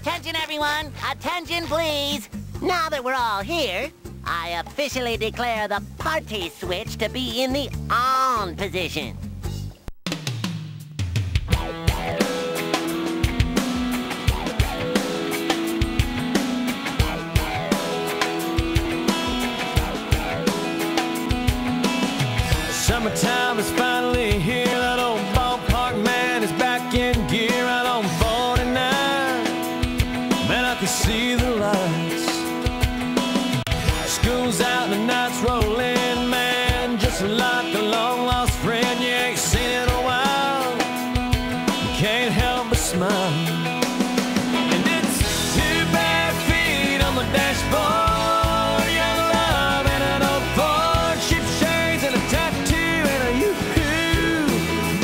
Attention, everyone! Attention, please! Now that we're all here, I officially declare the party switch to be in the on position. Smile. And it's two bare feet on the dashboard. Young love and an old Ford. Cheap shades and a tattoo and a yoo-hoo.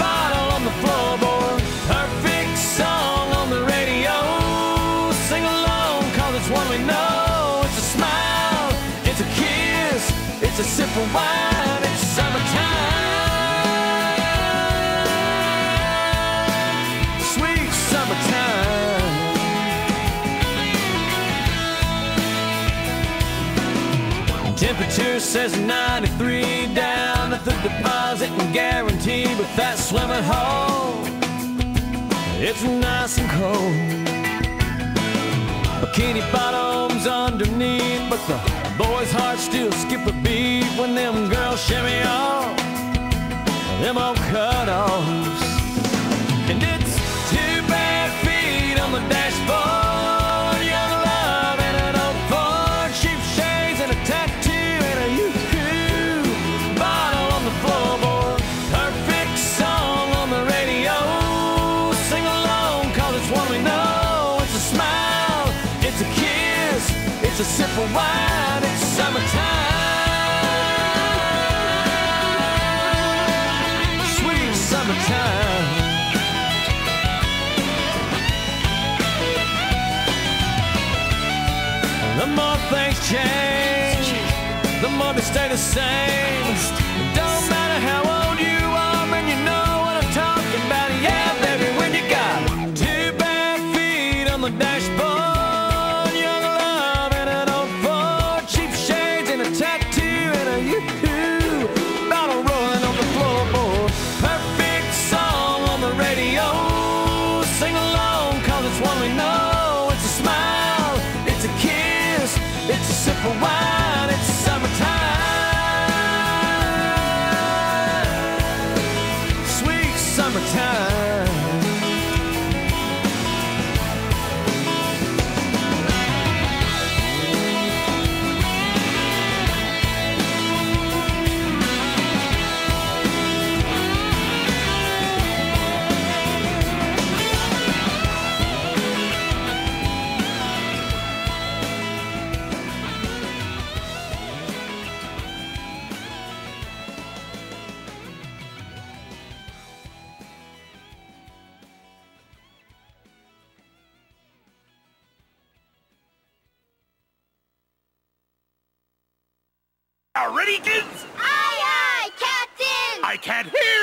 Bottle on the floorboard. Perfect song on the radio. Sing along cause it's one we know. It's a smile. It's a kiss. It's a sip of wine. Says 93 down at the deposit and guarantee, but that swimming hole, it's nice and cold. Bikini bottoms underneath, but the boys' hearts still skip a beat when them girls shimmy off them old cutoffs. And Of wine. It's summertime. Sweet summertime. The more things change, the more they stay the same. Ready, kids? Aye, aye, Captain! I can't hear